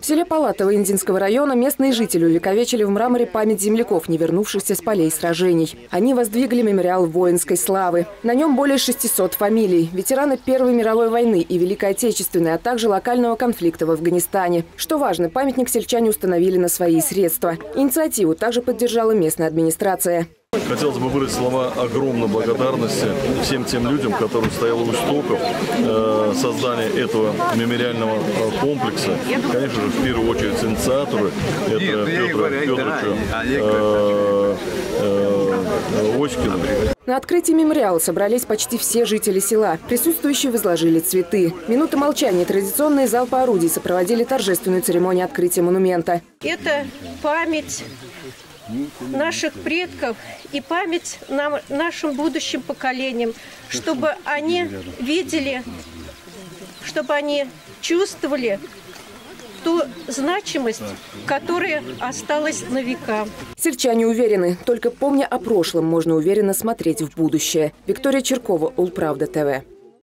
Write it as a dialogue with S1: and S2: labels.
S1: В селе Палатово Индинского района местные жители увековечили в мраморе память земляков, не вернувшихся с полей сражений. Они воздвигли мемориал воинской славы. На нем более 600 фамилий. Ветераны Первой мировой войны и Великой Отечественной, а также локального конфликта в Афганистане. Что важно, памятник сельчане установили на свои средства. Инициативу также поддержала местная администрация.
S2: Хотелось бы выразить слова огромной благодарности всем тем людям, которые стояли у истоков э, создания этого мемориального э, комплекса. Конечно же, в первую очередь инициаторы, это Петр Петровича э, э, Оськина.
S1: На открытии мемориала собрались почти все жители села. Присутствующие возложили цветы. Минута молчания традиционные залпы орудий сопроводили торжественную церемонию открытия монумента.
S3: Это память наших предков и память нам, нашим будущим поколениям, чтобы они видели, чтобы они чувствовали ту значимость, которая осталась на века.
S1: Сельчане уверены, только помня о прошлом, можно уверенно смотреть в будущее. Виктория Черкова, Улправда ТВ.